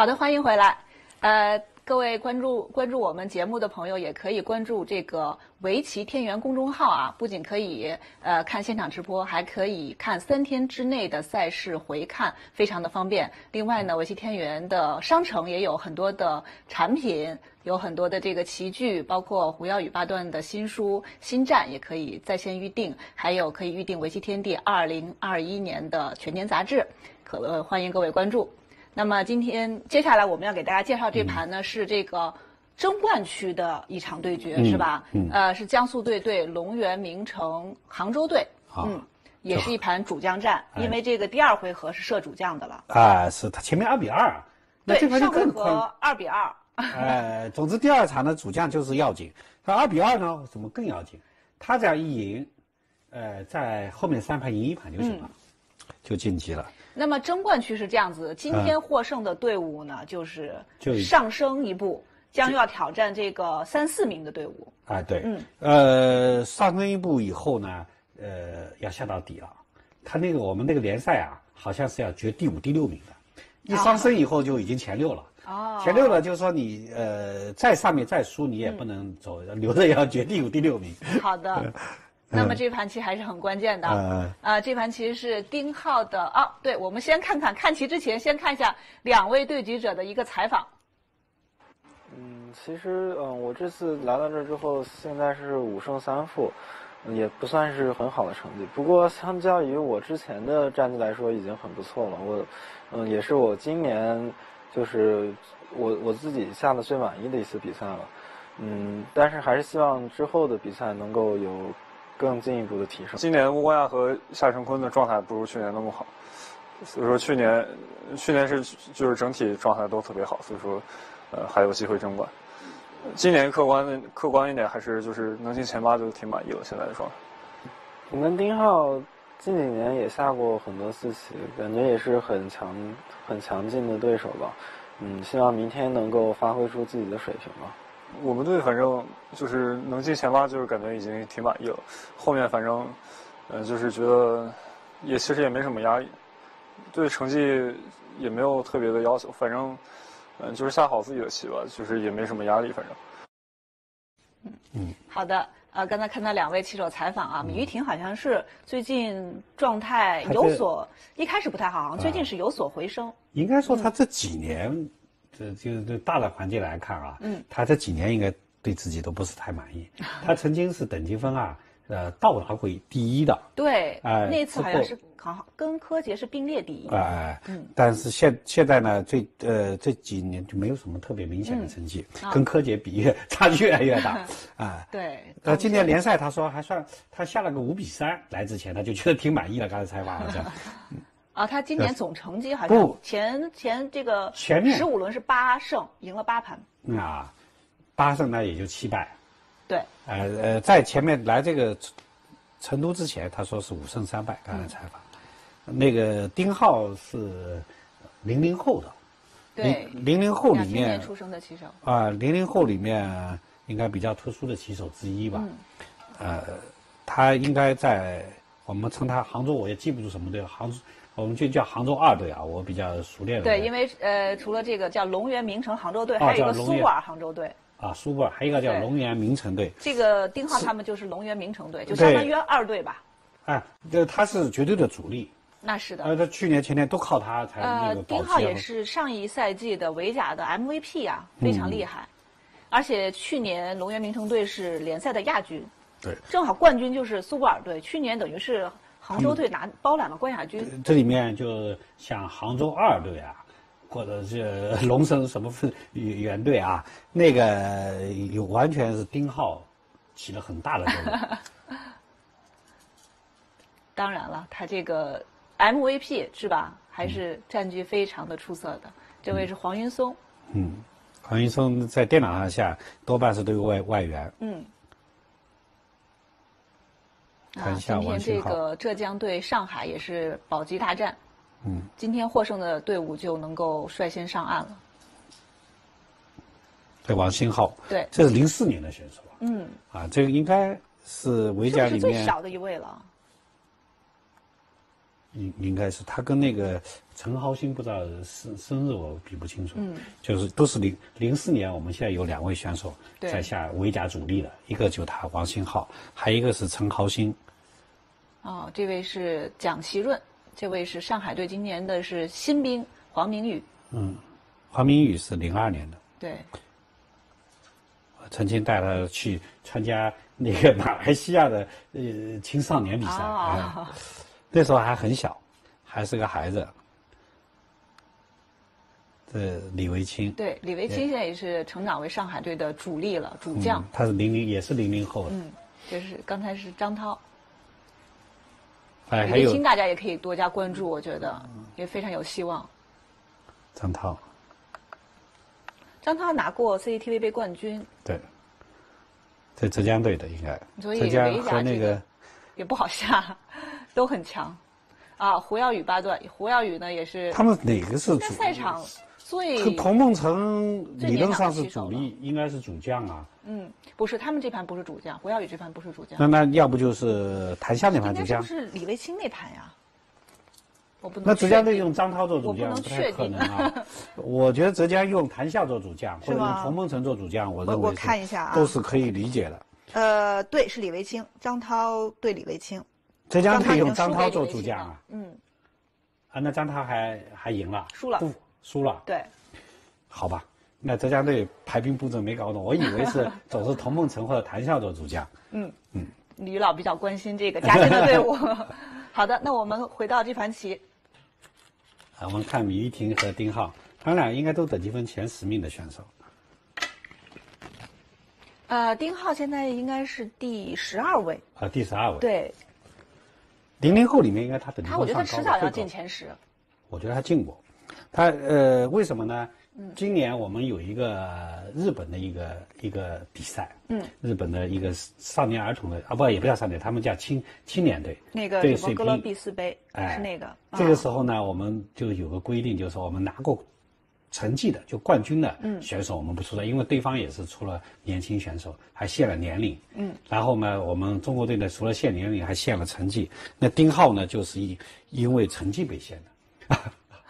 好的，欢迎回来。呃，各位关注关注我们节目的朋友，也可以关注这个围棋天元公众号啊，不仅可以呃看现场直播，还可以看三天之内的赛事回看，非常的方便。另外呢，围棋天元的商城也有很多的产品，有很多的这个棋具，包括胡耀宇八段的新书《新战》，也可以在线预定，还有可以预定围棋天地二零二一年的全年杂志，可呃欢迎各位关注。那么今天接下来我们要给大家介绍这盘呢，是这个争冠区的一场对决，是吧？嗯呃，是江苏队对龙源名城杭州队，好嗯，也是一盘主将战，哎因为这个第二回合是射主将的了。啊，是他前面二比二，那对这，盘就上回。合二比二。呃，总之第二场的主将就是要紧。那二比二呢，怎么更要紧？他只要一赢，呃，在后面三盘赢一盘就行了，就晋级了。那么争冠区是这样子，今天获胜的队伍呢，就是上升一步，将要挑战这个三四名的队伍。啊，对，嗯，呃，上升一步以后呢，呃，要下到底了。他那个我们那个联赛啊，好像是要决第五、第六名的，一上升以后就已经前六了。哦前六了，就是说你呃在上面再输，你也不能走，留着要决第五、第六名。好的，那么这盘棋还是很关键的。嗯啊，这盘棋是丁浩的啊，对，我们先看看看棋之前，先看一下两位对局者的一个采访。嗯，其实嗯，我这次来到这儿之后，现在是五胜三负，嗯也不算是很好的成绩。不过相较于我之前的战绩来说，已经很不错了。我，嗯，也是我今年就是我我自己下的最满意的一次比赛了。嗯，但是还是希望之后的比赛能够有更进一步的提升。今年乌关亚和夏承坤的状态不如去年那么好，所以说去年去年是就是整体状态都特别好，所以说呃还有机会争冠。今年客观的客观一点，还是就是能进前八就挺满意了。现在的状态。我跟丁浩近几年也下过很多次棋，感觉也是很强、很强劲的对手吧。嗯，希望明天能够发挥出自己的水平吧。我们队反正就是能进前八，就是感觉已经挺满意了。后面反正，呃，就是觉得也其实也没什么压力，对成绩也没有特别的要求，反正，嗯、就是下好自己的棋吧，就是也没什么压力，反正。嗯好的，呃，刚才看到两位棋手采访啊，米玉婷好像是最近状态有所，一开始不太好，好像最近是有所回升。应该说他这几年，这就是对大的环境来看啊，嗯，他这几年应该对自己都不是太满意。他曾经是等级分啊，呃，到达过第一的，对，哎那次好像是好跟柯洁是并列第一。哎、嗯但是现现在呢，最呃这几年就没有什么特别明显的成绩，啊跟柯洁比 差距越来越大，啊。对，呃，今年联赛他说还算，他下了个五比三，来之前他就觉得挺满意了。刚才采访好像，啊，他今年总成绩好像不前前这个前面十五轮是八胜，赢了八盘。啊，八胜那也就七败，对，呃呃，在前面来这个成成都之前，他说是五胜三败。刚才采访，那个丁浩是零零后的，对，零零零后里面出生的棋手。啊，零零后里面应该比较特殊的棋手之一吧。嗯呃，他应该在我们称他杭州，我也记不住什么队，杭州我们就叫杭州二队啊，我比较熟练的。对，因为呃，除了这个叫龙源名城杭州队，哦还有一个苏泊尔杭州队。啊，苏泊尔还有一个叫龙源名城队。这个丁浩他们就是龙源名城队，就相当于二队吧。哎，这他是绝对的主力。那是的。呃，他去年前年都靠他才那呃丁浩也是上一赛季的维甲的 MVP 啊，非常厉害。而且去年龙源名城队是联赛的亚军，对，正好冠军就是苏泊尔队。去年等于是杭州队拿包揽了冠亚军。这里面就像杭州二队啊，或者是龙神什么分原队啊，那个有完全是丁浩起了很大的作用。当然了，他这个 MVP 是吧，还是占据非常的出色的。这位是黄云松，嗯，黄云松在电脑上下多半是对外外援。嗯。看一下今天这个浙江对上海也是保级大战。嗯，今天获胜的队伍就能够率先上岸了。对王新浩，对，这是零四年的选手啊嗯，啊，这个应该是维是不是甲里面最小的一位了？应应该是他跟那个陈豪鑫不知道生生日我比不清楚，嗯，就是都是零零四年，我们现在有两位选手在下围甲主力的，一个就他王星浩，还有一个是陈豪鑫，哦，这位是蒋奇润，这位是上海队今年的是新兵黄明宇，嗯黄明宇是零二年的，对，曾经带他去参加那个马来西亚的呃青少年比赛，那时候还很小，还是个孩子。这李维清，对，李维清现在也是成长为上海队的主力了，主将。嗯，，他是零零也是零零后的，嗯，就是刚才是张涛，哎，还有李维清大家也可以多加关注，我觉得也非常有希望。张涛，张涛拿过 CCTV 杯冠军，对，在浙江队的应该，所以浙江和那个也不好下，都很强。啊，胡耀宇八段，胡耀宇呢也是他们哪个是在主？赛场最是童梦成理论上是主力，应该是主将啊。嗯，不是他们这盘不是主将，胡耀宇这盘不是主将，那那要不就是谭夏那盘主将，是李卫清那盘呀？我不能那浙江队用张涛做主将不不太可能啊。我觉得浙江用谭笑做主将，或者用吗童梦成做主将，我认为我看一下啊都是可以理解的。呃，对，是李维清，张涛对李维清，浙江队用张涛做主将啊，嗯，啊，那张涛还还赢了，输了不输了，对，好吧。那浙江队排兵布阵没搞懂，我以为是 总是童梦成或者谭笑做主将。嗯嗯吕老比较关心这个嘉兴的队伍。好的，那我们回到这盘棋，啊，我们看米玉婷和丁浩，他们俩应该都等级分前十名的选手。呃，丁浩现在应该是第十二位，啊，第十二位。，对零零后里面应该他等级他，我觉得他迟早要进前十。我觉得他进过，他呃，为什么呢？嗯今年我们有一个日本的一个一个比赛，嗯，日本的一个少年儿童的啊，不也不叫少年，他们叫青青年队，那个对什么哥伦比斯杯哎是那个，这个啊时候呢，我们就有个规定，就是说我们拿过成绩的，就冠军的嗯选手我们不出的，因为对方也是出了年轻选手，还限了年龄。嗯。然后呢，我们中国队呢，除了限年龄，还限了成绩。那丁浩呢，就是因因为成绩被限的，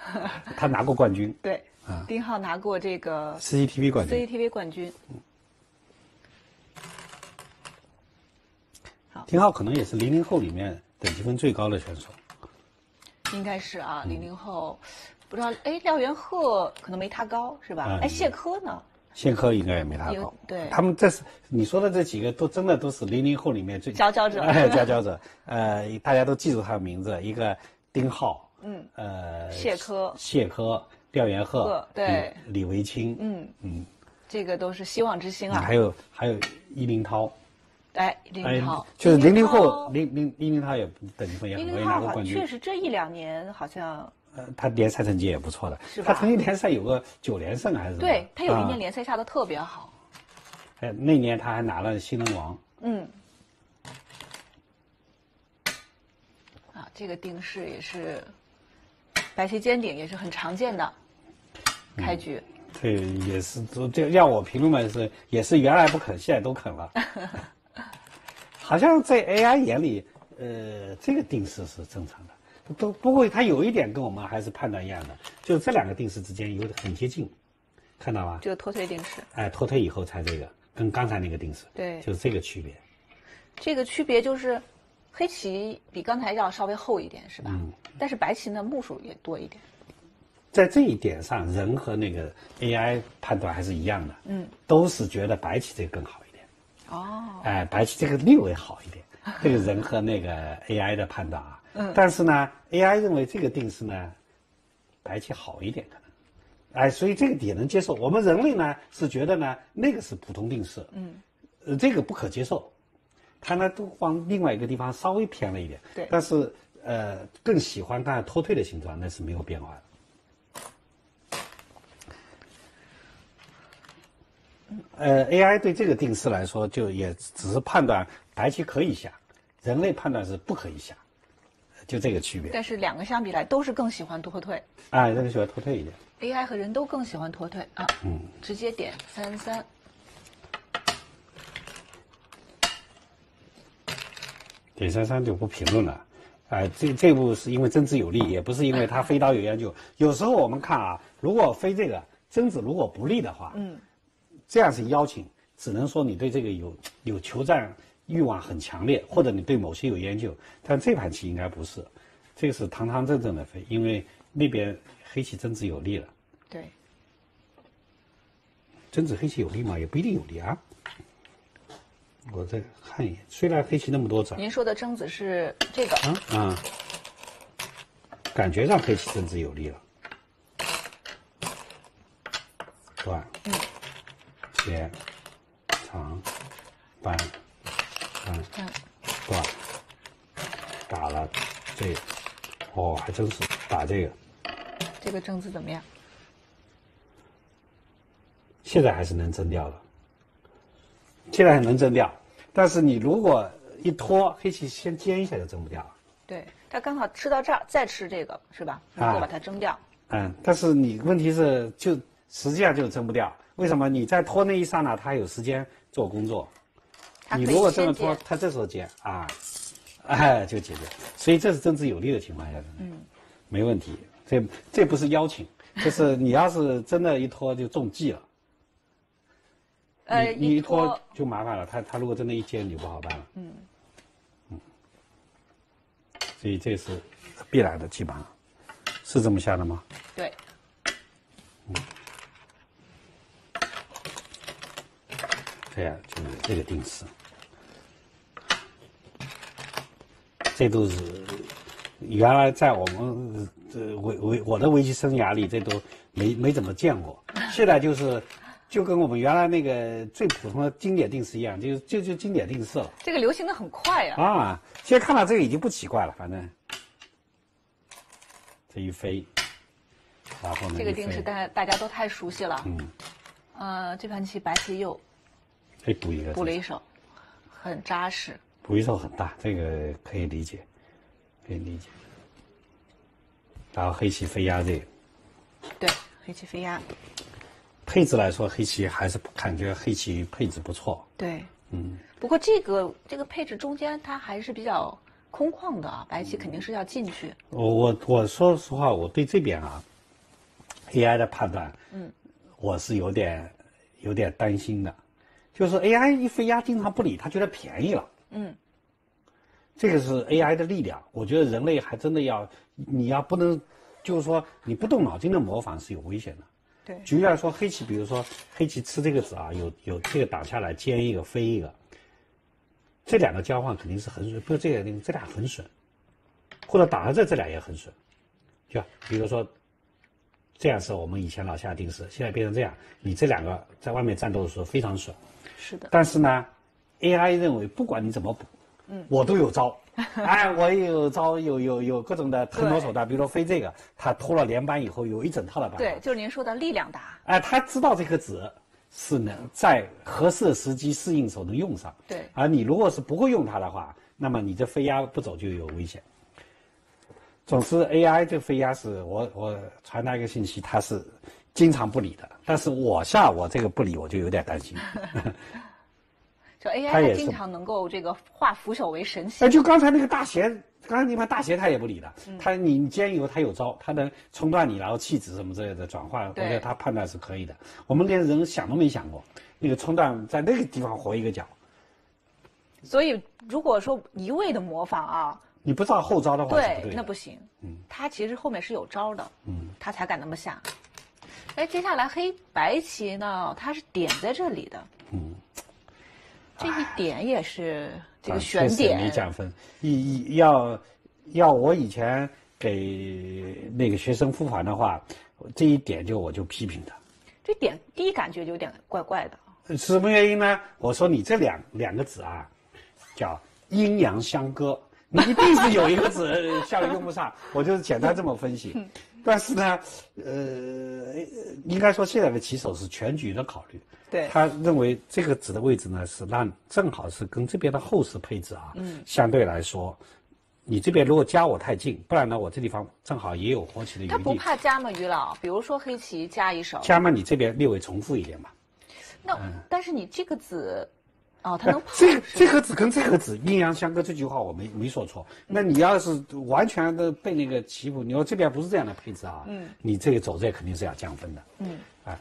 他拿过冠军。对，啊。丁浩拿过这个，CCTV 冠军。CCTV 冠军。好。丁浩可能也是零零后里面等级分最高的选手。应该是啊，嗯。零零后，不知道哎，廖元鹤可能没他高是吧？嗯。哎，谢科呢？谢科应该也没他高，对。他们这是你说的这几个都真的都是零零后里面最佼佼者。哎，佼佼者，呃，大家都记住他的名字，一个丁浩，嗯，呃，谢科谢科，廖元鹤鹤，对李李维清，嗯嗯，这个都是希望之星啊还。有还有伊林涛，哎，林哎涛，就是零零后，零零伊林涛也等级分也很高，也林林涛拿过冠军确，实这一两年好像呃，他联赛成绩也不错的，是吧他曾经联赛有个九连胜还是什么对他有一啊年联赛下的特别好。哎，那年他还拿了新人王，嗯。啊，这个定式也是白棋尖顶，也是很常见的开局。对也是都这要我评论嘛是也是原来不肯，现在都肯了。好像在 AI 眼里，呃，这个定式是正常的，都不过它有一点跟我们还是判断一样的，就是这两个定式之间有很接近，看到吗？这个脱退定式，哎，脱退以后才这个，跟刚才那个定式，对就是这个区别。这个区别就是黑棋比刚才要稍微厚一点，是吧？嗯。但是白棋呢，目数也多一点。在这一点上，人和那个 AI 判断还是一样的，嗯，都是觉得白棋这个更好一点。哦，哎，白棋这个略微好一点，这个人和那个 AI 的判断啊，嗯。但是呢，AI 认为这个定式呢，白棋好一点可能，哎，所以这个也能接受。我们人类呢是觉得呢那个是普通定式，嗯，呃，这个不可接受，它呢都往另外一个地方稍微偏了一点，对但是呃更喜欢刚才脱退的形状，那是没有变化的。呃，AI 对这个定式来说，就也只是判断白棋可以下，人类判断是不可以下，就这个区别。但是两个相比来，都是更喜欢脱退。啊，人类喜欢脱退一点。AI 和人都更喜欢脱退啊，嗯，直接点三三。点三三就不评论了。哎、这这步是因为曾子有利，也不是因为他飞刀有研究。有时候我们看啊，如果飞这个曾子如果不利的话，嗯，这样是邀请，只能说你对这个有有求战欲望很强烈，或者你对某些有研究。但这盘棋应该不是，这个是堂堂正正的飞，因为那边黑棋曾子有利了。对，曾子黑棋有利吗？也不一定有利啊。我再看一眼，虽然黑棋那么多子，您说的征子是这个，啊啊，感觉上黑棋真子有利了。短，嗯。斜，长，半，半，嗯，断，打了这个，哦，还真是打这个，这个争子怎么样？现在还是能争掉的，现在还能蒸掉，但是你如果一拖，黑棋先煎一下就蒸不掉了。对，他刚好吃到这儿，再吃这个是吧？然后把它蒸掉。嗯，但是你问题是就实际上就蒸不掉，为什么？你在拖那一刹那，他有时间做工作。你如果这么拖先接，他这时候煎啊，哎，就解决。所以这是政治有利的情况下，嗯，没问题。这这不是邀请，就是你要是真的一拖就中计了。呃，你你一拖拖就麻烦了，他他如果真的一接你就不好办了。嗯嗯，所以这是必然的，基本上是这么下的吗？对，嗯这样就是这个定式，这都是原来在我们这围围我的围棋生涯里，这都没没怎么见过。现在就是就跟我们原来那个最普通的经典定式一样，就就就经典定式了这个流行的很快呀、啊。现在看到这个已经不奇怪了，反正这一飞，然后呢这个定式大大家都太熟悉了。嗯，呃，这盘棋白棋又可以补一个补了一手，很扎实。补一手很大，这个可以理解，可以理解。然后黑棋飞压这个对，黑棋飞压。配置来说，黑棋还是感觉黑棋配置不错。对，嗯，不过这个这个配置中间它还是比较空旷的啊，白棋肯定是要进去。我我我说实话，我对这边啊，AI 的判断，嗯，我是有点有点担心的，就是 AI 一飞压经常不理，他觉得便宜了。嗯，这个是 AI 的力量，我觉得人类还真的要，你要不能，就是说你不动脑筋的模仿是有危险的。对，举例来说，黑棋，比如说黑棋吃这个子啊，有有这个挡下来，尖一个飞一个，这两个交换肯定是很损，不是这个这俩很损，或者挡在这这俩也很损，就比如说这样是我们以前老下定式，现在变成这样，你这两个在外面战斗的时候非常损，是的。但是呢，AI 认为不管你怎么补，嗯，我都有招，哎，我也有招，有有有各种的腾挪手段，比如说飞这个，他拖了连扳以后有一整套的办法，对，就是您说的力量大。哎，他知道这颗子是能在合适的时机适应时候能用上。对而你如果是不会用它的话，那么你这飞压不走就有危险。总之，AI 这飞压是我我传达一个信息，它是经常不理的。但是我下我这个不理，我就有点担心。就 AI 它经常能够这个化腐朽为神奇哎，。就刚才那个大斜，刚才那盘大斜他也不理的，嗯他你你尖以后他有招，他能冲断你，然后气质什么之类的转换，我对觉得他判断是可以的。我们连人想都没想过，那个冲断在那个地方活一个角，所以如果说一味的模仿啊，你不知道后招的话对，对。那不行。嗯，他其实后面是有招的，嗯，他才敢那么下。哎，接下来黑白棋呢，它是点在这里的，嗯，这一点也是这个啊悬确实没点，降分。一一要要我以前给那个学生复盘的话，这一点就我就批评他。这点第一感觉就有点怪怪的。是什么原因呢？我说你这两两个子啊，叫阴阳相隔，你一定是有一个子下面用不上。我就是简单这么分析。但是呢，呃，应该说现在的棋手是全局的考虑。对他认为这个子的位置呢是让正好是跟这边的后势配置啊，嗯，相对来说，你这边如果加我太近，不然呢我这地方正好也有活棋的余地他不。怕加吗？于老，比如说黑棋加一手，加嘛，你这边略微重复一点嘛。那嗯但是你这个子，哦，它能跑这个这颗子跟这颗子阴阳相隔这句话我没没说错。那你要是完全的被那个棋谱，你说这边不是这样的配置啊，嗯，你这个走这肯定是要降分的，嗯，哎，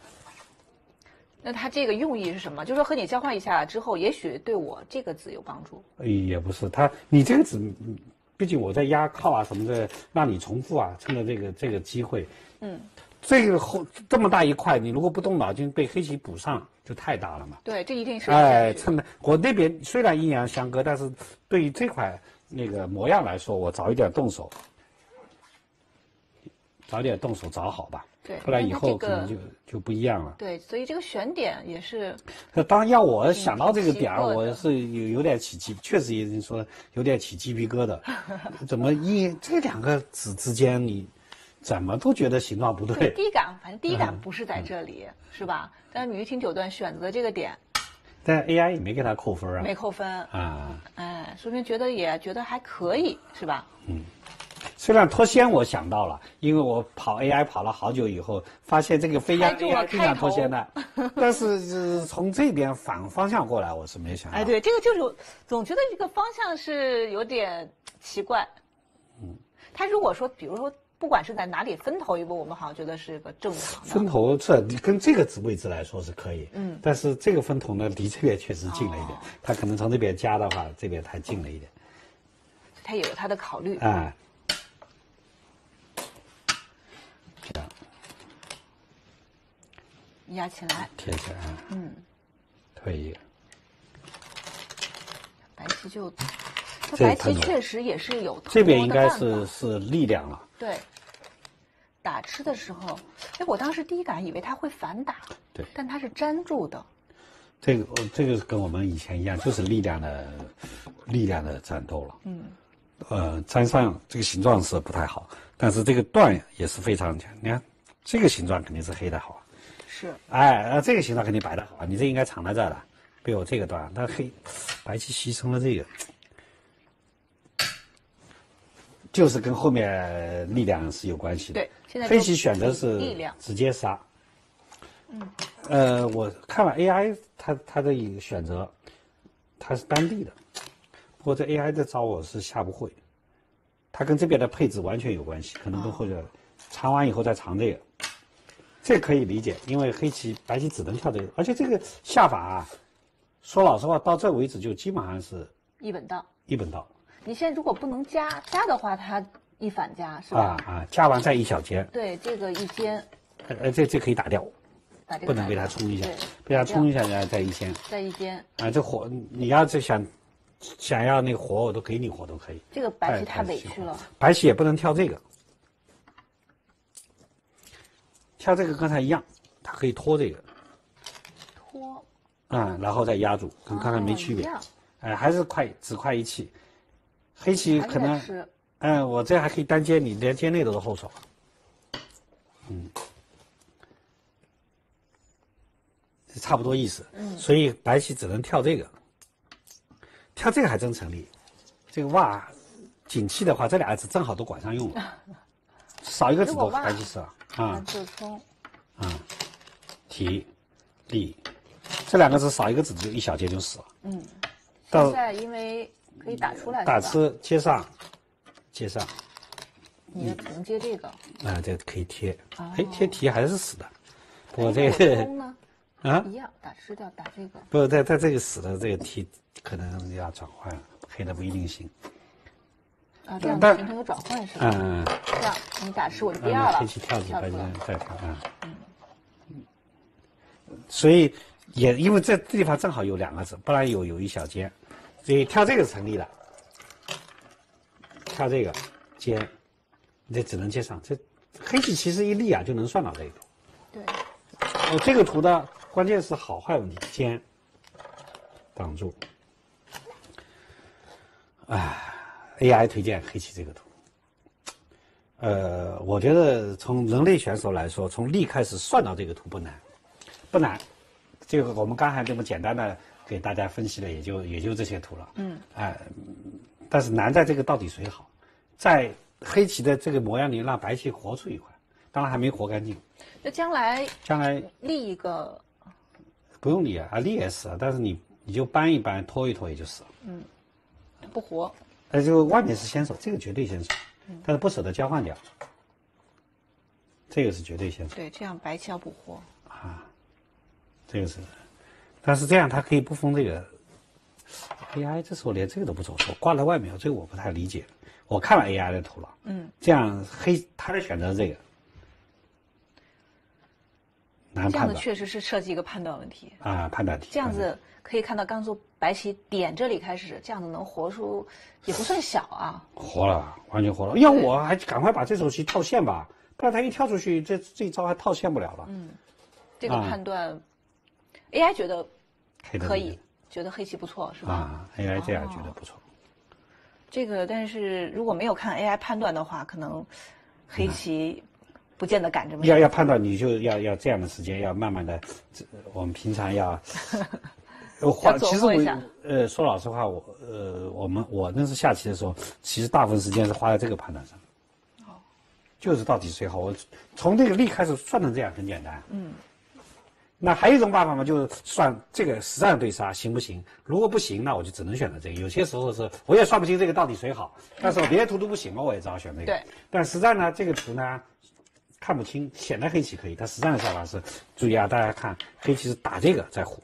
那它这个用意是什么？就是说和你交换一下之后，也许对我这个子有帮助。也不是他，你这个籽，嗯毕竟我在压靠啊什么的，让你重复啊，趁着这个这个机会，嗯，这个后这么大一块，你如果不动脑筋被黑棋补上，就太大了嘛。对，这一定是哎，趁的我那边虽然阴阳相隔，但是对于这块那个模样来说，我早一点动手，早点动手找好吧，对不然以后可能就就不一样了。对，所以这个选点也是那当然要我想到这个点儿，我是有有点起鸡，确实也是说有点起鸡皮疙瘩。怎么一这两个子之间，你怎么都觉得形状不对对？第一感，反正第一感嗯不是在这里，是吧？但是你一听九段选择这个点但 AI 也没给他扣分啊。没扣分，啊，哎，说明觉得也觉得还可以，是吧？嗯虽然脱先我想到了，因为我跑 AI 跑了好久以后，发现这个飞鸭开住了 AI 经常脱先的，但是呃从这边反方向过来，我是没想到。哎，对，这个就是总觉得这个方向是有点奇怪。嗯，他如果说，比如说，不管是在哪里分头一步，我们好像觉得是个正常的。分头这跟这个位置来说是可以，嗯，但是这个分头呢，离这边确实近了一点，哦它可能从这边加的话，这边太近了一点，他也有他的考虑。啊。这样压起来，贴起来，嗯，退一个，白棋就，白棋确实也是有这边应该是是力量了，对。打吃的时候，哎，我当时第一感以为它会反打，对但它是粘住的。这个呃这个跟我们以前一样，就是力量的力量的战斗了。嗯，呃，粘上这个形状是不太好，但是这个段也是非常强。你看这个形状肯定是黑的好，是，哎，呃，这个形状肯定白的好，你这应该藏在这儿的，被我这个段，但黑白棋牺牲了这个，就是跟后面力量是有关系的。对现在就黑棋选择是力量。直接杀。嗯，呃，我看了 AI 它它的一个选择，它是单地的，不过这 AI 的招我是下不会，它跟这边的配置完全有关系，可能跟后者藏完以后再藏这个，这可以理解，因为黑棋白棋只能跳这个，而且这个下法啊，说老实话，到这为止就基本上是一本道。一本道你现在如果不能加加的话，它一反加是吧？啊啊，加完再一小节，对，这个一尖，呃呃，这这可以打掉，把这个不能被它冲一下对，被它冲一下再再一尖。再一尖，啊，这火你要是想想要那个火，我都给你火都可以。这个白棋太太委屈了。白棋也不能跳这个，跳这个跟才一样，它可以拖这个拖，啊、然后再压住，跟刚才没区别。哦一样哎、还是快只快一气。黑棋可能，嗯、我这还可以单接你，连接内都是后手。嗯，差不多意思。嗯，所以白棋只能跳这个，跳这个还真成立。这个哇，景气的话，这俩子正好都管上用了，少一个子都白棋死了那啊就冲，啊！提力，这两个子少一个子就一小节就死了。嗯。到现在因为可以打出来，打吃接上，接上，你要只能接这个。啊，这可以贴。哦哎，贴题还是死的，不过哎这个？啊，一样打吃掉，打这个。不，在在这个死的这个题可能要转换，黑的不一定行。啊，这样形成有转换是吧？嗯，这样你打吃我就不嗯要了，黑棋跳起来出来。再跳啊。嗯所以也因为这这地方正好有两个字，不然有有一小尖，所以跳这个成立了。跳这个尖，你这只能接上。这黑棋其实一立啊就能算到这个。对，哦，这个图的关键是好坏问题，尖挡住。哎，AI 推荐黑棋这个图。呃，我觉得从人类选手来说，从力开始算到这个图不难，不难。这个我们刚才这么简单的给大家分析的，也就也就这些图了。嗯。哎、但是难在这个到底谁好，在黑棋的这个模样里让白棋活出一块，当然还没活干净。那将来将来立一个不用立啊，啊理也是啊，但是你你就搬一搬，拖一拖也就死了。嗯不活。呃，这个外面是先手，这个绝对先手，但是不舍得交换掉，这个是绝对先手对，这样白棋要不活。啊，这个是，但是这样它可以不封这个 AI，这时候连这个都不走出，挂在外面，这个我不太理解。我看了 AI 的图了，嗯，这样黑他的选择这个，难这样子确实是设计一个判断问题。啊，判断题。这样子可以看到，刚从白棋点这里开始，这样子能活出也不算小啊。活了，完全活了。要我还赶快把这手棋套现吧，不然他一跳出去，这这一招还套现不了了。嗯这个啊判断，AI 觉得可以，觉得黑棋不错，是吧？啊，AI 这样觉得不错。这个，但是如果没有看 AI 判断的话，可能黑棋不见得敢这么要。要判断，你就要要这样的时间，要慢慢的，这我们平常要。呃花其实我呃说老实话，我呃我们我认识下棋的时候，其实大部分时间是花在这个判断上。哦。就是到底谁好，我从这个力开始算成这样很简单。嗯。那还有一种办法嘛，就是算这个实战对杀行不行？如果不行，那我就只能选择这个。有些时候是我也算不清这个到底谁好，但是我别的图都不行了，我也只好选这个。对。但实战呢，这个图呢看不清，显得黑棋可以，但实战的下法是注意啊，大家看黑棋是打这个再虎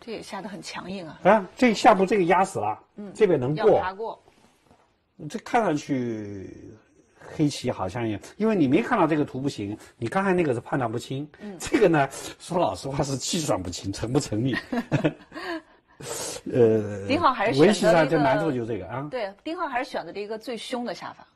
这也下得很强硬啊，啊，这下步这个压死了，嗯，这边能要过，爬过。这看上去黑棋好像也，因为你没看到这个图不行，你刚才那个是判断不清，嗯，这个呢，说老实话是计算不清，成不成立。呃，丁浩还是围棋上就难度就这个啊，对，丁浩还是选择了一个最凶的下法。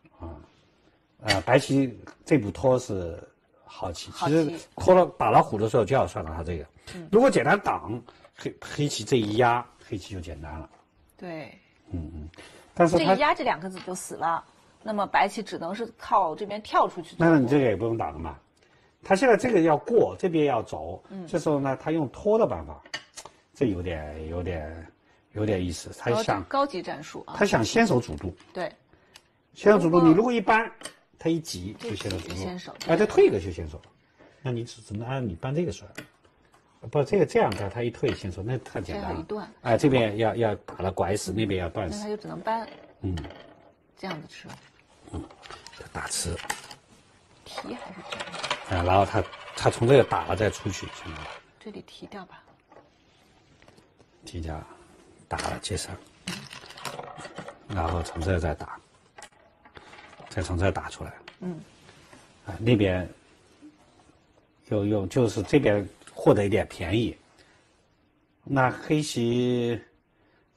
啊，白棋这步拖是好棋，其实拖了打了虎的时候就要算到他这个，如果简单挡，黑黑棋这一压，黑棋就简单了，对，嗯嗯。但是这一压这两个子就死了，那么白棋只能是靠这边跳出去。那你这个也不用打了嘛。他现在这个要过，这边要走，嗯这时候呢，他用拖的办法，这有点有点有点意思。他想高级战术啊，他想先手主动，对，先手主动，你如果一搬，他一急就先手主动，先手哎，再退一个就先手了。那你只只能按你搬这个算，不这个这样的他一退先手，那太简单了一。断，哎，这边要要打了拐死，那边要断死那他，就只能搬，嗯，这样子吃，打吃。提还是斩？啊，然后他他从这个打了再出去，行吗？这里提掉吧。提掉打了接上，然后从这再打，再从这打出来。嗯。啊，那边又又就是这边获得一点便宜。那黑棋，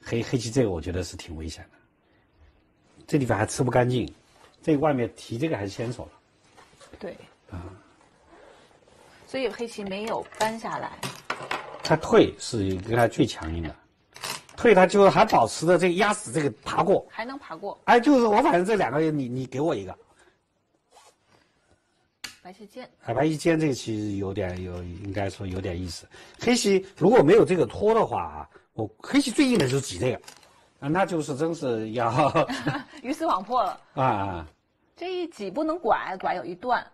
黑黑棋这个我觉得是挺危险的，这地方还吃不干净，这外面提这个还是先手了。对。所以黑棋没有扳下来，他退是跟他最强硬的，退他就还保持着这个压死这个爬过。还能爬过哎，就是我反正这两个你你给我一个，白棋尖。海白一尖这个棋有点有应该说有点意思。黑棋如果没有这个拖的话啊，我黑棋最硬的就是挤这个，啊，那就是真是要 鱼死网破了。啊啊这一挤不能拐，拐有一段，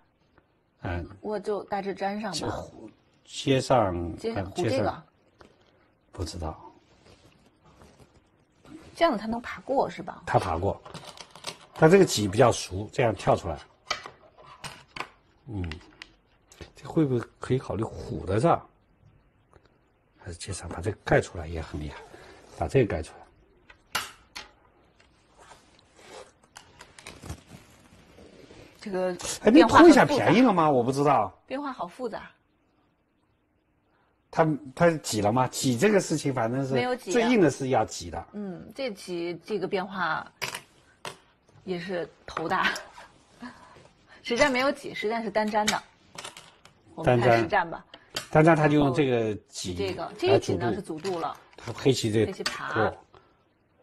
嗯，我就大致粘上吧。接上接上虎这个，不知道这样子它能爬过是吧？他爬过，他这个挤比较熟，这样跳出来，嗯，这会不会可以考虑虎的这儿？还是接上把这个盖出来也很厉害，把这个盖出来。这个哎，你拖一下便宜了吗？我不知道。变化好复杂。他他挤了吗？挤这个事情，反正是没有挤啊最硬的是要挤的。嗯，这棋这个变化也是头大。实战没有挤，实战是单粘的。我们看单粘实战吧，单粘他就用这个挤这个这来一挤呢是阻度。了，他黑棋这黑棋爬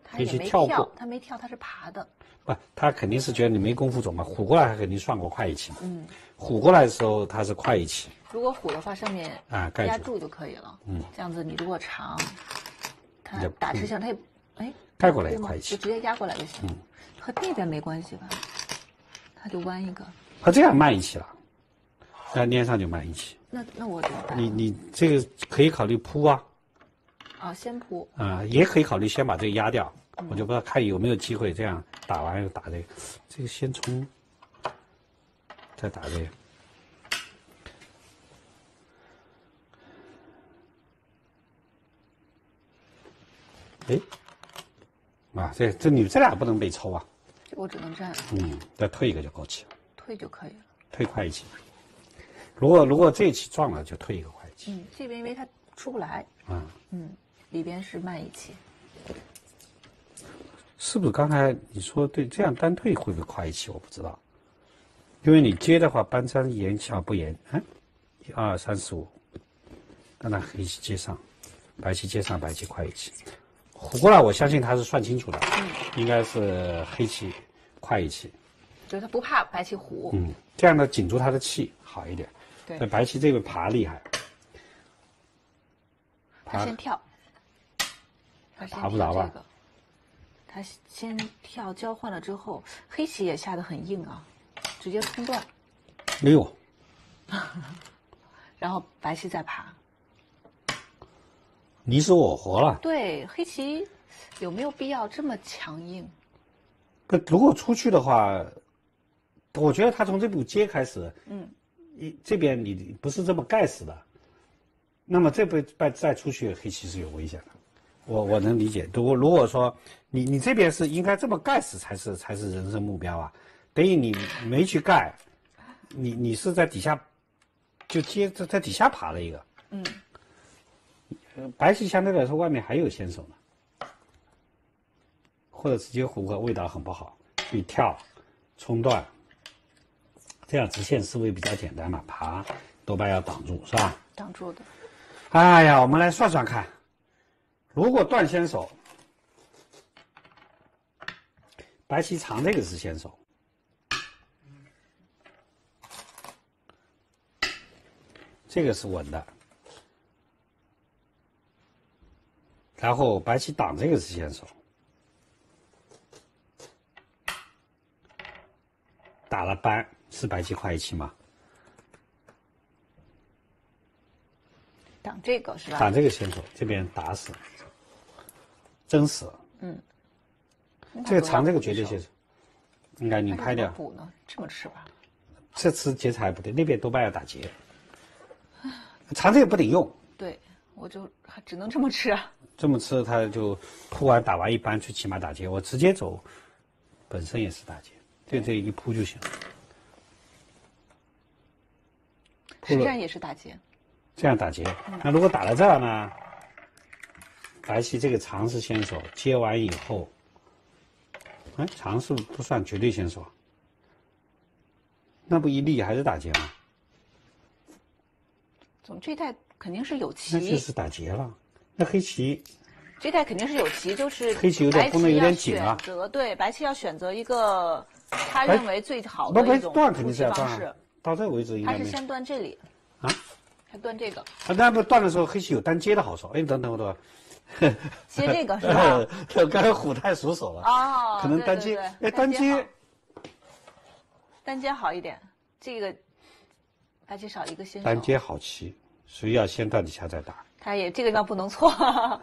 他也没棋跳过跳，他没跳，他是爬的。不，他肯定是觉得你没功夫走嘛。虎过来，他肯定算过快一棋嘛。嗯。虎过来的时候，他是快一棋如果虎的话，上面啊，盖住压住就可以了。嗯，这样子你如果长，它你就打直线，它也哎盖过来也快一棋。就直接压过来就行。嗯和那边没关系吧？它就弯一个。他这样慢一棋了，那粘上就慢一棋。那那我怎么办？你你这个可以考虑扑啊，啊，先铺。啊、也可以考虑先把这个压掉，我就不知道看有没有机会这样打完又打这个，这个先冲，再打这个。哎，啊，这这你这俩不能被抽啊，这个我只能站，嗯，再退一个就够气了，退就可以了。退快一气。如果如果这一期撞了，就退一个快一气。嗯，这边因为它出不来，啊、嗯，里边是慢一气。是不是刚才你说对这样单退会不会快一气？我不知道，因为你接的话，搬山延小不延？哎，一二三四五，让它黑棋接上，白棋接上，白棋快一气。胡了，我相信他是算清楚的，应该是黑棋快一气，就是他不怕白棋虎，嗯，这样呢紧住他的气好一点。对那白棋这个爬厉害，爬他先跳，爬不着吧这个，他先跳交换了之后，黑棋也下得很硬啊，直接冲断，没有，然后白棋再爬。你死我活了。对，黑棋有没有必要这么强硬？不，如果出去的话，我觉得他从这步接开始，嗯，一这边你不是这么盖死的，那么这步再再出去，黑棋是有危险的。我我能理解。如果如果说你你这边是应该这么盖死才是才是人生目标啊，等于你没去盖，你你是在底下就接在在底下爬了一个，嗯呃，白棋相对来说外面还有先手呢，或者直接胡个味道很不好，去跳、冲断，这样直线思维比较简单嘛，爬多半要挡住是吧？挡住的。哎呀，我们来算算看，如果断先手，白棋长这个是先手，这个是稳的，然后白棋挡这个是先手，打了扳是白棋快一气吗？挡这个是吧？挡这个先手，这边打死，真实。嗯。这个长这个绝对先手，应该拧你拍掉。补呢？这么吃吧？这次劫财不对，那边多半要打劫。长这个不顶用，对，我就还只能这么吃啊。这么吃他就铺完打完一般去骑马打劫，我直接走，本身也是打劫，就这一铺就行。铺了实战也是打劫，这样打劫。那如果打到这儿呢？白棋这个长是先手，接完以后，哎，长是不不算绝对先手啊，那不一立还是打劫吗？总这一代肯定是有棋那就棋，是打劫了。那黑棋这一代肯定是有棋，就是黑棋有点白攻得有点棋紧啊要选择对，白棋要选择一个他认为最好的一种断肯定出是要断啊棋方式。，到这个位置应该没。他是先断这里，啊，他断这个，啊，那不断的时候黑棋有单接的好处。哎，等等我等 接这个是吧？刚才虎太熟手了。哦，可能单接哎，单接单接好一点，这个而且少一个先手，单接好棋，所以要先断底下再打。他也这个地方不能错，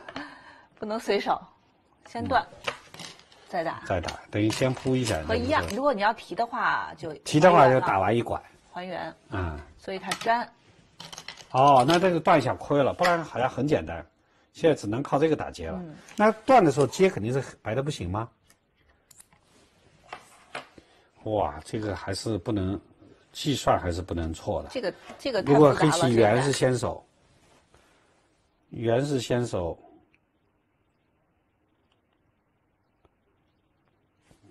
不能随手，先断，再打。再打，等于先铺一下。和一样如果你要提的话，就提的话就打完一拐。还原，嗯，所以它粘。哦，那这个断一下亏了，不然好像很简单。现在只能靠这个打结了。嗯那断的时候接肯定是白的不行吗？哇，这个还是不能计算，还是不能错的。这个这个如果黑棋原是先手，原是先手，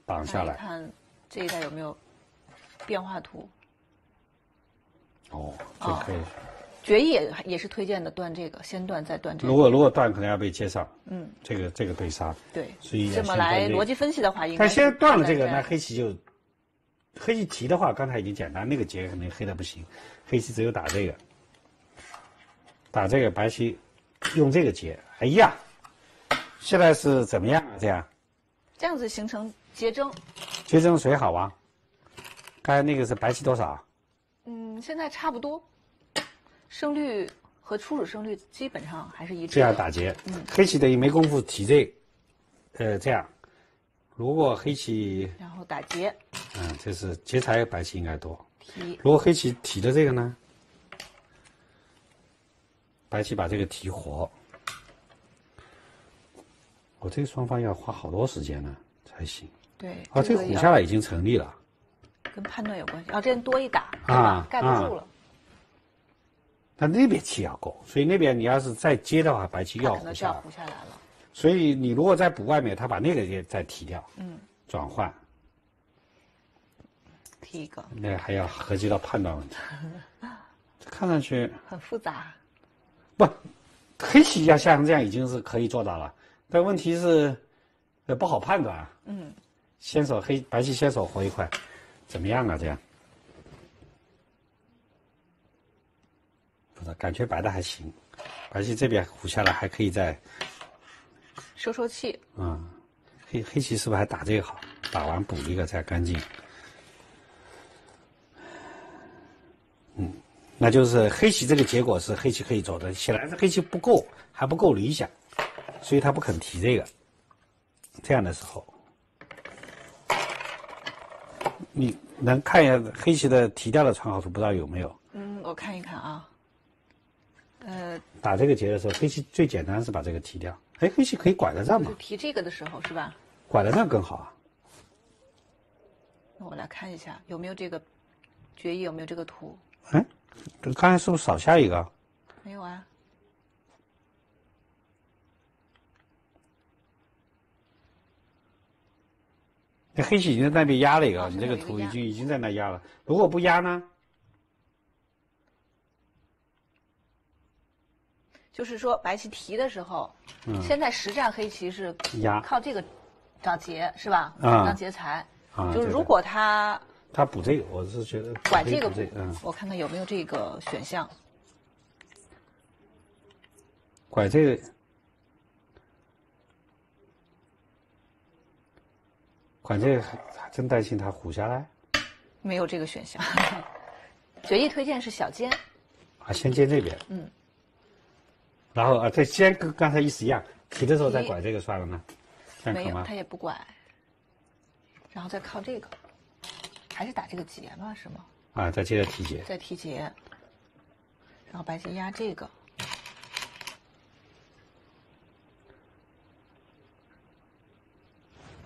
挡下来。看这一带有没有变化图。哦，这哦可以。决议也也是推荐的，断这个，先断再断这个。如果如果断，可能要被接上。嗯，这个这个被杀。对，所以要这么来逻辑分析的话，应该是但先断了这个，那黑棋就黑棋提的话，刚才已经简单，那个劫肯定黑的不行，黑棋只有打这个，打这个白棋用这个劫，哎呀，现在是怎么样啊？这样这样子形成结争。结争谁好啊？刚才那个是白棋多少？嗯，现在差不多，胜率和初始胜率基本上还是一致。这样打劫，黑棋等于没功夫提这个，呃，这样，如果黑棋，然后打劫嗯，这是劫财，白棋应该多。提，如果黑棋提的这个呢，白棋把这个提活，我这个双方要花好多时间呢才行。对，啊，这虎下来已经成立了，跟判断有关系。啊，这样多一打，啊？盖不啊住了，但那边气要够，所以那边你要是再接的话，白棋他要虎下来可能是要胡。下来了。所以你如果再补外面，他把那个也再提掉，嗯，转换，提一个那还要合计到判断问题。这 看上去很复杂，不，黑棋要像这样已经是可以做到了，但问题是，呃，不好判断啊。嗯，先手黑白棋先手活一块，怎么样啊？这样，不是感觉白的还行，白棋这边虎下来还可以再，收收气。嗯，黑黑棋是不是还打这个好？打完补一个才干净。嗯，那就是黑棋这个结果是黑棋可以走的，显然是黑棋不够，还不够理想，所以他不肯提这个。这样的时候，你能看一下黑棋的提掉的传好图，不知道有没有？嗯，我看一看啊。呃，打这个结的时候，黑棋最简单是把这个提掉。哎，黑棋可以拐在这儿嘛？就提这个的时候是吧？拐在那儿更好啊。那我来看一下有没有这个决议，有没有这个图？哎，刚才是不是少下一个？没有啊。那黑棋已经在那边压了一个，哦你这个图已经已经在那压了。如果不压呢？就是说白棋提的时候，现在实战黑棋是压靠这个找劫是吧？啊当劫财。就是如果他他补这个，我是觉得可以拐这个补这个，嗯，我看看有没有这个选项。拐这个，拐这个还还真担心他虎下来没有这个选项。决议推荐是小尖，啊，先接这边，嗯，然后啊，对，先跟刚才意思一样，提的时候再拐这个算了呢，这样没有，可吗？他？也不拐，然后再靠这个，还是打这个结吧，是吗？啊，再接着提结，再提结，然后白棋压这个，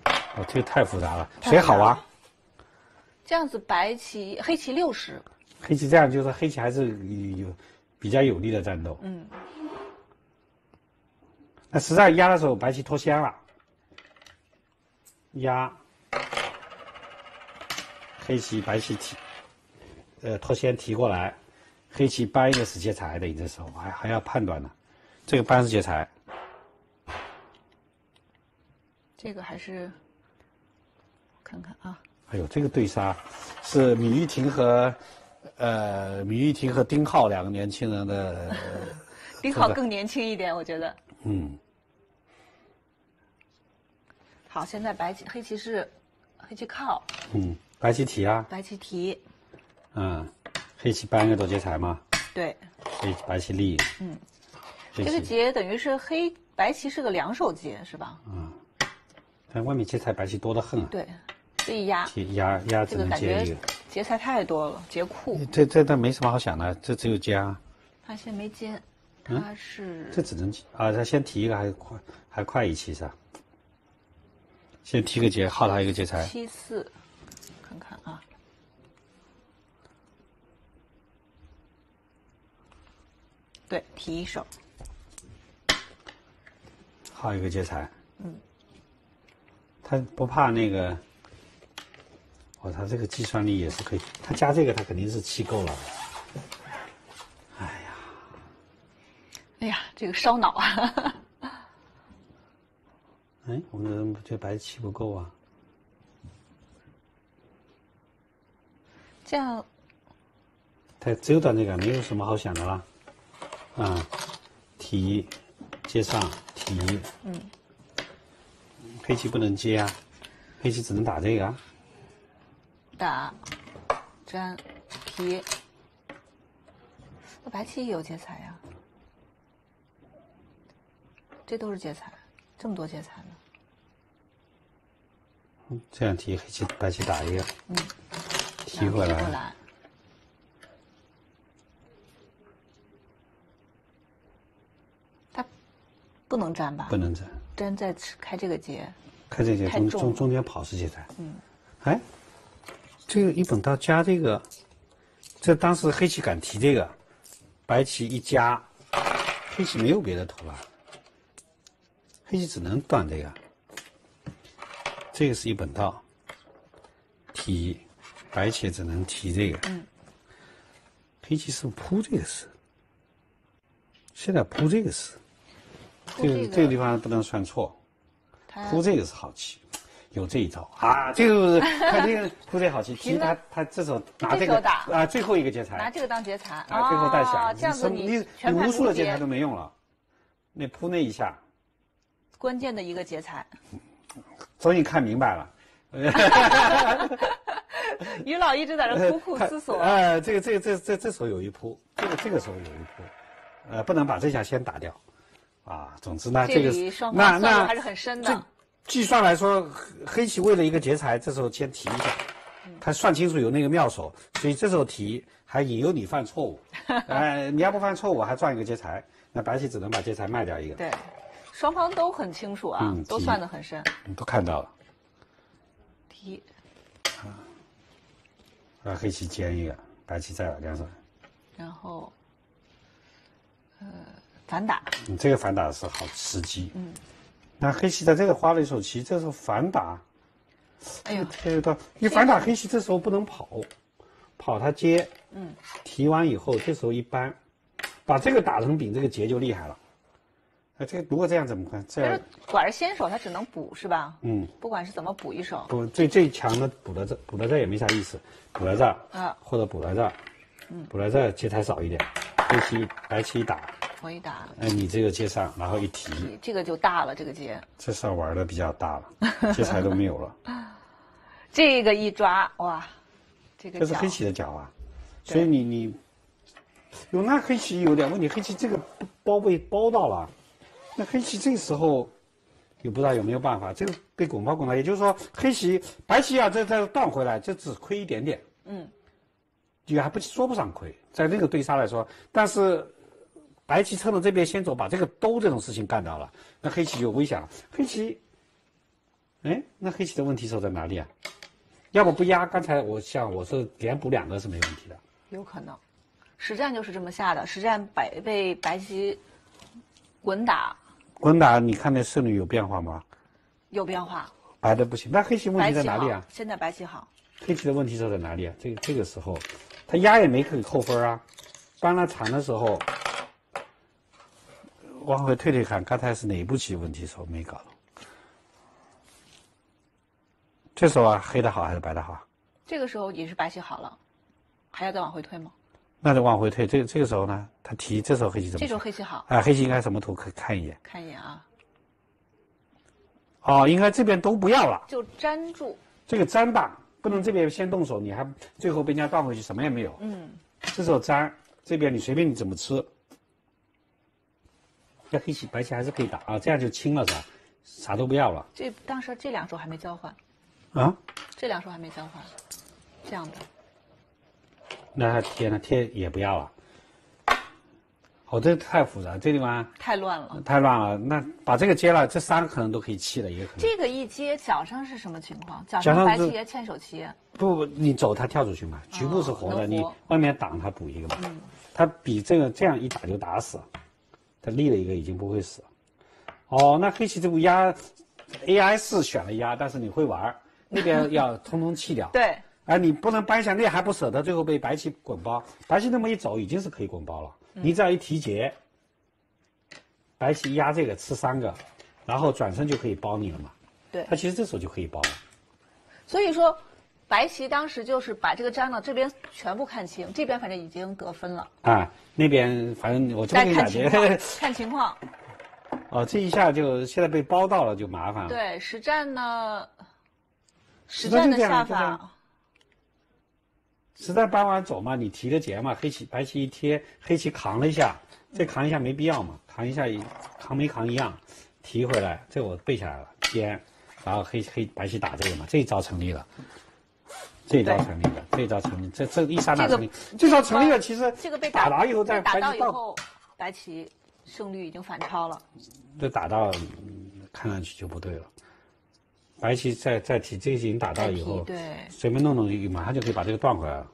哦，这个太复杂了，太谁好啊？这样子白棋黑棋六十，黑棋这样就是黑棋还是有比较有利的战斗。嗯，那实际上压的时候，白棋脱先了，压，黑棋白棋提，呃脱先提过来，黑棋搬一个死劫财的，你这时候还还要判断呢，这个搬是劫财，这个还是我看看啊，哎呦，这个对杀是米玉婷和呃米玉婷和丁浩两个年轻人的，呃丁浩更年轻一点，我觉得。嗯，好，现在白棋黑棋是黑棋靠，嗯，白棋提啊，白棋提，嗯，黑棋搬一个多劫财嘛，对，黑白棋立，嗯，这个劫等于是黑白棋是个两手劫是吧？嗯。但外面劫财白棋多得很啊，对，这一压，压压只能接一个，劫财太多了，劫库，这这这没什么好想的，这只有加，他现在没尖，嗯他是这只能啊，他先提一个还快还快一期是吧？先提个劫，耗他一个劫财，七四，看看啊，对，提一手，耗一个劫财。嗯，他不怕那个，哦，他这个计算力也是可以，他加这个他肯定是气够了。哎呀，这个烧脑啊！哎，我们人觉得白棋不够啊？这样他只有到这个，没有什么好想的啦。啊，提，接上提。嗯。黑棋不能接啊，黑棋只能打这个啊。打、粘、提，那白棋也有劫财呀、这都是劫财，这么多劫财呢。嗯这样提黑棋白棋打一个，嗯，提回来，提过来。他不能粘吧？不能粘。粘在开这个劫，开这些中太重了中中间跑是劫财。嗯，哎，这个一本道加这个，这当时黑棋敢提这个，白棋一加，黑棋没有别的头了，黑棋只能断这个。这个是一本道，提，白棋只能提这个。嗯。黑棋是扑这个是，现在扑这个是，这个这个。这个地方不能算错。他扑这个是好棋，有这一招。啊！这个 他这个扑这好棋，其实他他这手拿这个啊，最后一个劫财。拿这个当劫财。啊，最后带响，哦这样子你你你无数的劫财都没用了，那扑那一下，关键的一个劫财。终于看明白了。于老一直在这苦苦思索。呃，这个这个这这这时候有一扑，这个这个时候有一扑，呃，不能把这下先打掉，啊，总之呢，这这个那那还是很深的。这计算来说，黑黑棋为了一个劫财，这时候先提一下，嗯。他算清楚有那个妙手，所以这时候提还引诱你犯错误，呃，你要不犯错误还赚一个劫财，那白棋只能把劫财卖掉一个，对，双方都很清楚啊，都算得很深。你都看到了，提啊，黑棋尖一个，白棋再打两手，然后，呃，反打，你这个反打是好时机，嗯，那黑棋在这个花了一手棋，这时候反打。哎呦，这个到你反打黑棋，这时候不能跑，跑他接，嗯，提完以后，这时候一扳，把这个打成饼，这个劫就厉害了。哎，这个如果这样怎么看？这样但是，管是先手，他只能补是吧？嗯，不管是怎么补一手，不最最强的补到这，补到这也没啥意思，补到这儿，啊，或者补到这儿，补到这儿劫财少一点，黑棋白棋一打，我一打，哎，你这个接上，然后一提，这个就大了，这个接，这事儿玩的比较大了，接台都没有了。这个一抓，哇，这个这是黑棋的角啊，所以你你，有那黑棋有点问题，黑棋这个包被包到了，那黑棋这时候也不知道有没有办法，这个被拱包拱了，也就是说黑棋白棋啊，这再断回来，这只亏一点点，嗯，也还不说不上亏，在那个对杀来说，但是白棋趁着这边先走，把这个兜这种事情干掉了，那黑棋就危险了，黑棋，哎，那黑棋的问题手在哪里啊？要不不压，刚才我像我是连补两个是没问题的。有可能，实战就是这么下的，实战白被白棋滚打滚打，你看那胜率有变化吗？有变化，白的不行，那黑棋问题在哪里啊？，现在白棋好，黑棋的问题是在哪里啊？这个这个时候，他压也没可以扣分啊。搬了长的时候，往回退退看，刚才是哪一步棋问题时候没搞懂？这时候啊，黑的好还是白的好啊？这个时候也是白棋好了，还要再往回退吗？那就往回退。这这个时候呢，他提这时候黑棋怎么这时？候黑棋好，啊，黑棋应该什么图？可以看一眼。看一眼啊，哦，应该这边都不要了。就粘住，这个粘吧，不能这边先动手，你还最后被人家断回去，什么也没有。嗯，这时候粘，这边你随便你怎么吃。那黑棋白棋还是可以打啊，这样就清了是吧？啥都不要了这当时这两手还没交换，啊？这两手还没交换，这样的，那他贴呢？贴也不要了。哦，这太复杂，这地方太乱了。太乱了。那把这个接了，这三个可能都可以弃了，也可能。这个一接脚上是什么情况？脚脚上白棋也欠手棋，不不，你走他跳出去嘛，局部是活的，你外面挡他补一个嘛。嗯他比这个这样一打就打死，他立了一个已经不会死。哦，那黑棋这步压，AI 是选了压，但是你会玩，那边要通通弃掉。对，哎，你不能搬下那还不舍得，最后被白棋滚包。白棋那么一走，已经是可以滚包了。嗯你只要一提劫，白棋压这个吃三个，然后转身就可以包你了嘛。对他其实这时候就可以包了。所以说，白棋当时就是把这个粘到这边全部看清，这边反正已经得分了，啊，那边反正我这么再跟你讲 看情况。哦，这一下就现在被包到了，就麻烦了。对，实战呢，实实战战的下法，实在搬完走嘛，你提个劫嘛，黑棋白棋一贴，黑棋扛了一下，这扛一下没必要嘛，扛一下扛没扛一样，提回来，这我背下来了，尖，然后黑黑白棋打这个嘛，这一招成立了，这一招成立了，这一招成立，这这一刹那成立，这招成立了，其实这个被打到以后再被打到，以后，白棋胜率已经反超了。这打到嗯看上去就不对了，白棋再再提这个已经打到以后，对，随便弄弄，马上就可以把这个断回来了。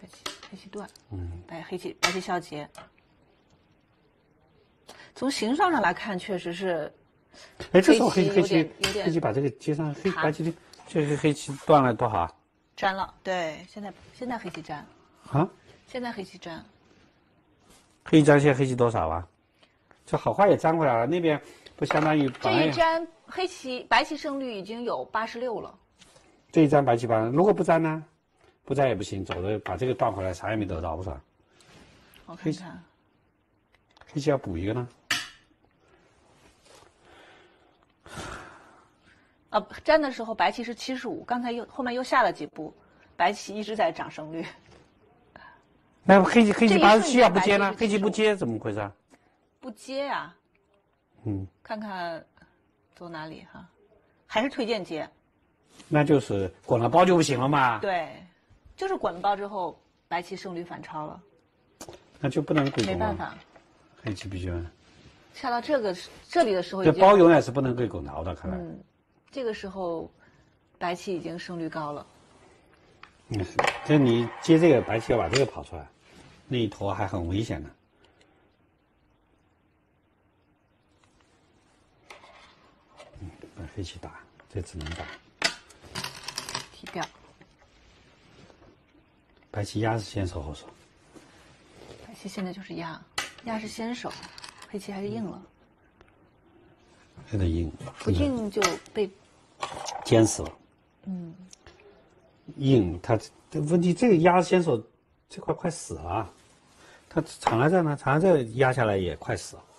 白棋黑棋断，嗯，白黑棋白棋消劫。从形状上来看，确实是哎，这时候黑黑黑棋黑棋把这个接上，黑白棋的这个黑棋断了多少啊？粘了。对，现在现在黑棋粘，啊？现在黑棋粘。黑粘现在黑棋多少啊？这好坏也粘回来了，那边不相当于这一粘，黑棋白棋胜率已经有八十六了。这一张白棋板，如果不粘呢？不粘也不行，走的把这个断回来，啥也没得到，不是吧？我看看，黑棋要补一个呢？啊，粘的时候白棋是七十五，刚才又后面又下了几步，白棋一直在涨胜率。那黑棋黑棋八十七要不接呢？黑棋不接怎么回事啊？不接呀、嗯，看看走哪里哈，还是推荐接。那就是滚了包就不行了嘛？对，就是滚了包之后，白棋胜率反超了，那就不能对拱了。没办法。黑棋必须，下到这个这里的时候这，包永远是不能对拱挠的，看来。嗯，这个时候白棋已经胜率高了。嗯，这你接这个白棋要把这个跑出来，那一坨还很危险的。黑棋打，这只能打。提掉，白棋压是先手后手，白棋现在就是压，压是先手，黑棋还是硬了，有点硬，不硬就被尖死了。嗯，硬，他这问题这个压先手这块快死了，它藏在这呢，藏在这压下来也快死了，哎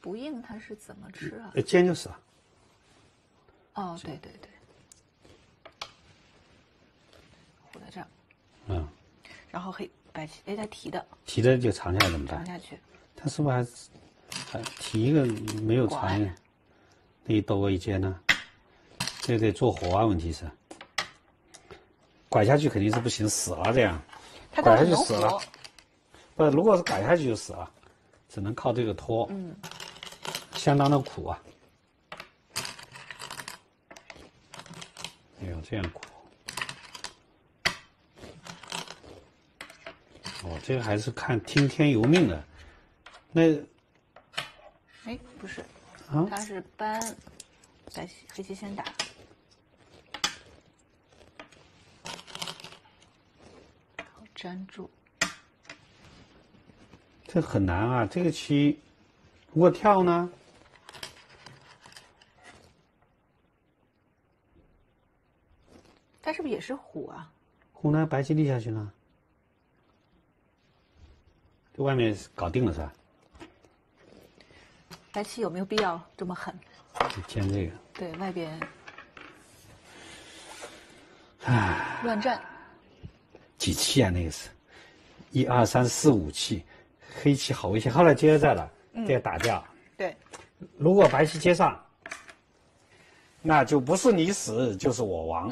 不硬它是怎么吃啊？呃尖就死了。哦，对对对，糊在这儿，嗯，然后黑白棋哎，它提的提的就藏下来怎么办？藏下去，他是不是还还提一个没有藏拐那一兜一煎呢？这得做活啊！问题是，拐下去肯定是不行，死了这样。拐下去死了，不，如果是拐下去就死了，只能靠这个拖，嗯，相当的苦啊。哎呦，这样苦。哦，这个还是看听天由命的。那哎不是，啊，它是搬白棋黑棋先打，然后粘住，这很难啊！这个棋如果跳呢？它是不是也是虎啊？虎呢？白棋立下去了？这外面搞定了是吧？白棋有没有必要这么狠？就尖这个，对外边唉，乱战，几气啊？那个是，一二三四五气，黑棋好危险。后来接着在了，这个打掉。对，如果白棋接上，那就不是你死就是我亡。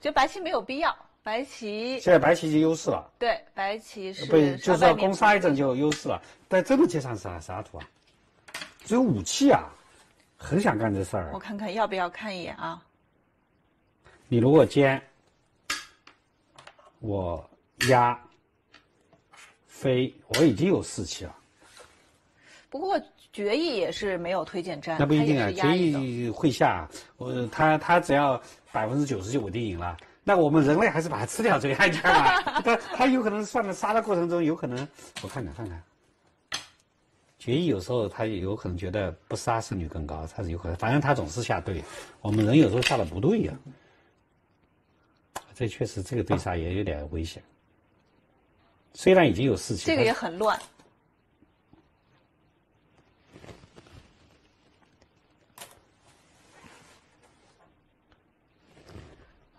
觉得白棋没有必要，白棋现在白棋就优势了，对白棋是不就是要攻杀一阵就有优势了。但这个接上啥啥图啊？只有武器啊，很想干这事儿我。看看要不要看一眼啊？你如果尖，我压飞，我已经有士气了。不过决议也是没有推荐战，那不一定啊，决议会下，我他他只要百分之九十就稳定赢了。那我们人类还是把它吃掉最安全嘛？他他有可能算的杀的过程中，有可能我看看看看，决议有时候他有可能觉得不杀胜率更高，他是有可能，反正他总是下对，我们人有时候下的不对呀、这确实这个对杀也有点危险。虽然已经有事情，这个也很乱。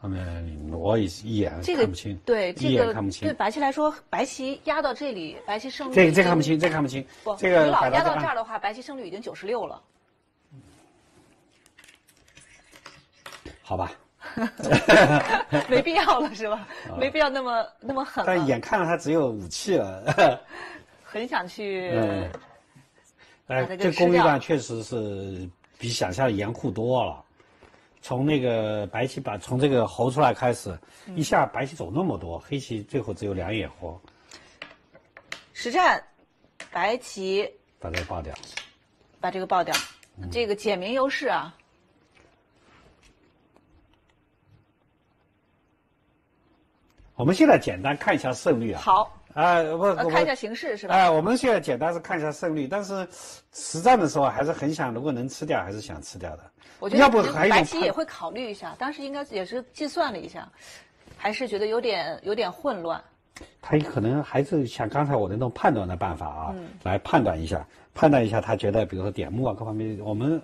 后面挪我一一眼这个看不清，一对这个眼看不清对。白棋来说，白棋压到这里，白棋胜率这这看不清，这看不清不，，这个于老压到这儿，的话，白棋胜率已经九十六了。好吧。没必要了是吧？没必要那么那么狠啊但。眼看着他只有武器了，很想去，嗯，哎这攻一段确实是比想象的严酷多了。从那个白棋把从这个猴出来开始，嗯一下白棋走那么多，黑棋最后只有两眼活，实战，白棋把这个爆掉。把这个爆掉，嗯这个简明优势啊。我们现在简单看一下胜率啊。好，啊，不，看一下形势是吧？哎，我们现在简单是看一下胜率，但是实战的时候还是很想，如果能吃掉，还是想吃掉的。我觉得要不白棋也会考虑一下，当时应该也是计算了一下，还是觉得有点有点混乱。他可能还是像刚才我的那种判断的办法啊，来判断一下，判断一下他觉得，比如说点目啊各方面，我们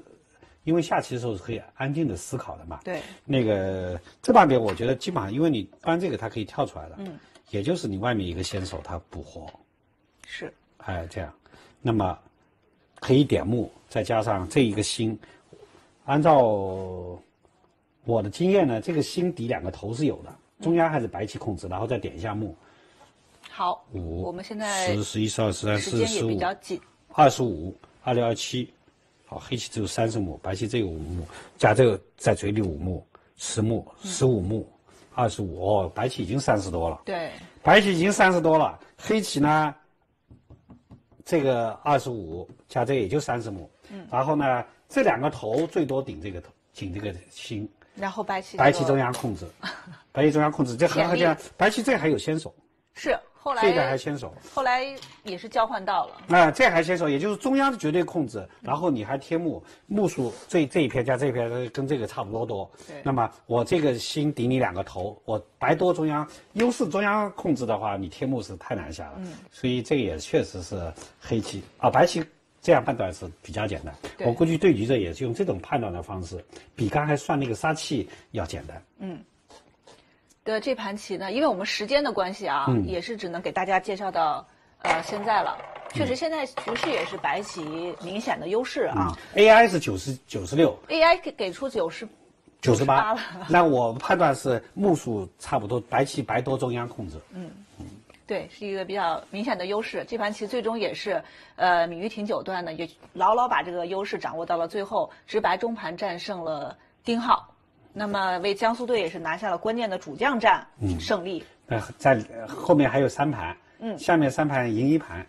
因为下棋的时候是可以安静的思考的嘛。对，那个这半边我觉得基本上，因为你搬这个，它可以跳出来的，嗯，也就是你外面一个先手他补活，是。哎，这样，那么可以点木，再加上这一个星，按照我的经验呢，这个星底两个头是有的，中央还是白棋控制，然后再点一下木，好。五，我们现在十、十一、十二、十三、十四十五、比较紧，二十五、二六、二七，好，黑棋只有三十目，白棋这个五目，加这个在嘴里五目，十目、十五目，二十五，哦，白棋已经三十多了。对，白棋已经三十多了，黑棋呢，这个二十五加这个也就三十目，嗯，然后呢，这两个头最多顶这个头，顶这个心，然后白棋白棋中央控制，白棋中央控制，这很潜力。很这样，白棋这还有先手，是后来这个还来先手，后来也是交换到了，那，这还牵手，也就是中央的绝对控制，然后你还贴目，目数这这一片加这一片跟这个差不多多。对那么我这个心顶你两个头，我白多中央优势中央控制的话，你贴目是太难下了。嗯。所以这个也确实是黑棋啊，白棋这样判断是比较简单。我估计对局者也是用这种判断的方式，比刚才算那个杀气要简单。的这盘棋呢，因为我们时间的关系啊，嗯也是只能给大家介绍到呃现在了。确实，现在局势也是白棋明显的优势啊。AI 是九十九十六，AI 给给出九十九十八了，那我判断是目数差不多，白棋白多中央控制。嗯对，是一个比较明显的优势。这盘棋最终也是，呃，米玉挺九段呢，也牢牢把这个优势掌握到了最后，直白中盘战胜了丁浩，那么为江苏队也是拿下了关键的主将战胜利。呃，在呃后面还有三盘，嗯，下面三盘赢一盘，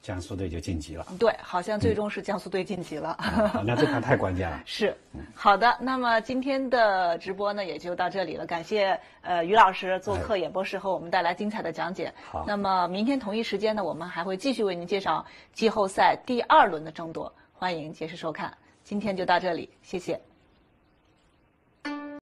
江苏队就晋级了。对，好像最终是江苏队晋级了。啊那这盘太关键了。是，好的。那么今天的直播呢，也就到这里了。感谢呃于老师做客演播室和我们带来精彩的讲解。好那么明天同一时间呢，我们还会继续为您介绍季后赛第二轮的争夺，欢迎届时收看。今天就到这里，谢谢。